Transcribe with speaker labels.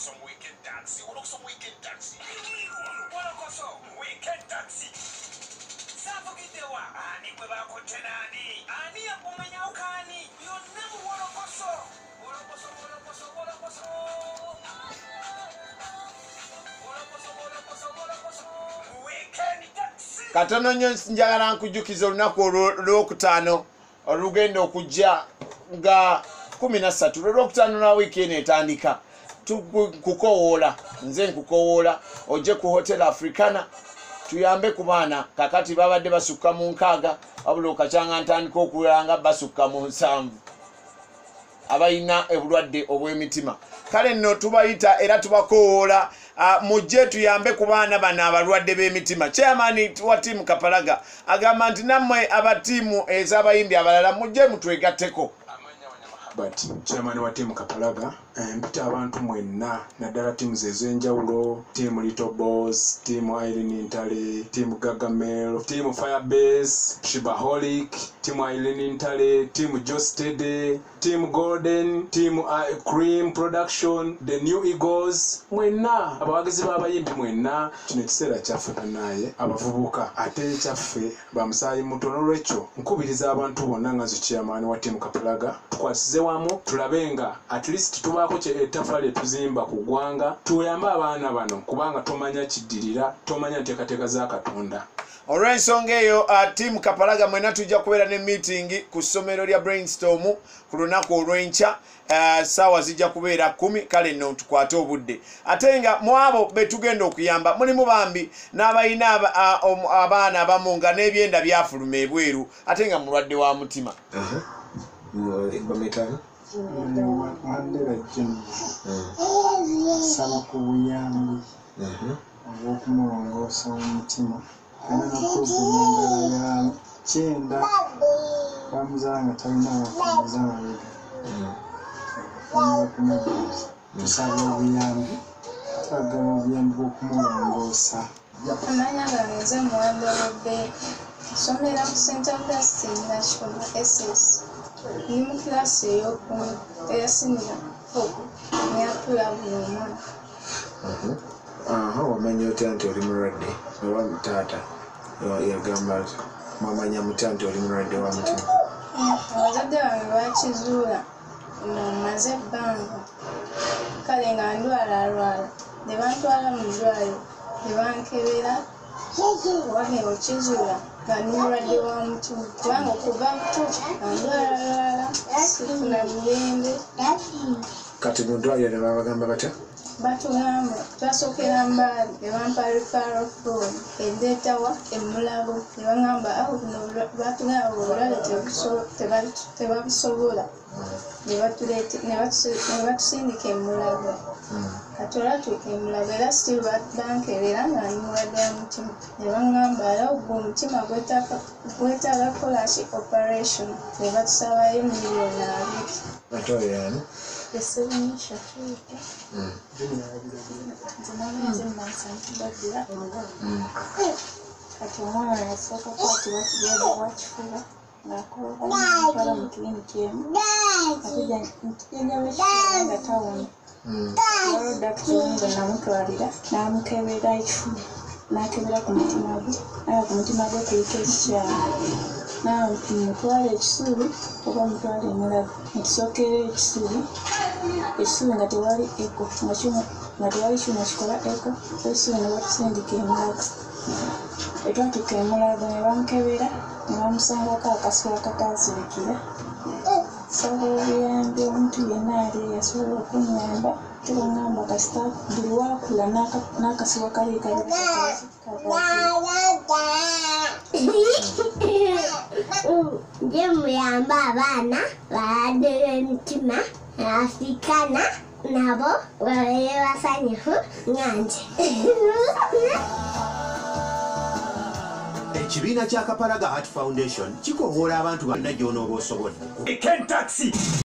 Speaker 1: some weekend taxi. What some weekend taxi? What some weekend taxi? Savugidewa ani gwe bakotte nani? Ani yakumenya ukani? Yonna mu wolokoso wolokoso wolokoso wolokoso wolokoso wolokoso wolokoso weekend taxi
Speaker 2: katono nnyo njagala nkujjukiza olunaku olwo- olwokutaano olugenda okujja nga 13 lwolwokutaano lwa wiiki eno etandika tukukowoola nze nkukowoola. Ojje ku hotel africana. Tuyambe ku baana. Kakati babadde basukka mu nkaaga. Wabula okacyanga ntandika okulanga basukka mu nsanvu. Abalina obulwadde obw'emitima. Kale nno tubayita era tubakowoola. Ah, mujje tuyambe ku baana bano abalwadde b'emitima. Chairman wa tiimu kapalaga agamba nti nammwe aba tiimu ez'abayimbi abalala mujje mutwegatteko
Speaker 3: but chairman wa tiimu kapalaga eh, mpita abantu mwenna naddala tiimu ze ez'enjawulo tiimu little boss tiimu irene ntale tiimu gagamel tiimu firebase shibaholic tiimu irene ntale tiimu jostede tiimu golden tiimu uh, cream production the new eagles. Mwenna abawagizi b'abayimbi mwenna kino ekiseera kyaffe banaye abavubuka ate ekyaffe bamusaayi mutono olwekyo nkubiriza abantu bonna nga zikyamaani wa tiimu kapalaga tukwasize wamu tulabe nga at least tubaako kye ettafaali etuzimba ku ggwanga tuyambe abaana bano kubanga tomanya kiddirira tomanya nteekateeka za katonda.
Speaker 2: Olw'ensonga eyo uh, tiimu kapalaga mwena tujja kubeera ne meeting ku ssomero lya brainstorm ku lunaku olw'enkya uh, saawa zijja kubeera 1 kale nno tukwate obudde. Ate nga mu abo be tugenda okuyamba mulimu bambi n'abalina abaana abamu nga n'ebyenda byafuluma ebweru ate nga mulwadde wa mutima.
Speaker 4: Jim. Saba ku buyambi obw'okumulongoosa omutima nakuzumu endala ya kyenda bamuzala nga talina abafunguza mabega bakumudduza tusaba obuyambi twagala obuyambi bw'okumulongoosa.
Speaker 5: Amanya gange nze muwanda w'ebbe nsomera ku st augustin national ss ndi mu kilasi ey'okumi eyasinira fogo neyatula buli omwaka
Speaker 6: aha wamanya otya nti oli mulwadde? Oba taata ya- yagamba mwamanya mutya nti oli mulwadde wa mutima?
Speaker 5: Abazadde bange bakizuula nga mmaze ebbanga. Kale nga ndwala alwala ne bantwala mu ddwaliro ne bankebera owange okizuula nga ndi mulwadde wa mutima. Kubanga okuva buto nga ndwala lwala sifuna mirembe
Speaker 6: kati mu ddwaliro ne babagamba batya
Speaker 5: batugamba twasookera mbaali ne bampa referral form endeetawa emulago ne bagamba awo buno batugamba obulwale tebuso- teba- tebabisobola ne batusindika emulago kati olwatuuka emulago era still ba- bankebera nga ndi mulwadde wa mutima ne bagamba alawo gwe omutima gwetaaga- gwetaaga kolaki operation? Ne batusabayo miliyoni abiri
Speaker 6: oyo yani
Speaker 5: esebunyisha tuuke nze namenze mmansantibadira kati omwana yasooka kwatibwa kigendebwa kifuba ng'akolakala mu kiliniki emu ekifuba nga tawona waliwo dakita omu gwe namutwalira n'amukebera ekifuba n'akebera ku mutima gwe naye ku mutima gwe kuliko ekikyamu nawe mutwale ekisubi oba mutwale emulago netusookera ekisubi ekisubi nga tewali eko nga tewali kyuma kikola eko ekisubi ne batusindika emulago etwatuka emulago ne bamukebera ne bamusangako akasiba akataasirikira saba obuyambi omuntu yenna ali yasobola okunyamba tebagamba kasita buli wakula n'aka- n'akasiba kali kali
Speaker 7: nje muyamba abaana balwadde b'emitima afikana nabo babeere basanyufu nga nje
Speaker 8: ekibiina kya kapalaga art foundation kikowoola abantu bonna gy'onooba osobodde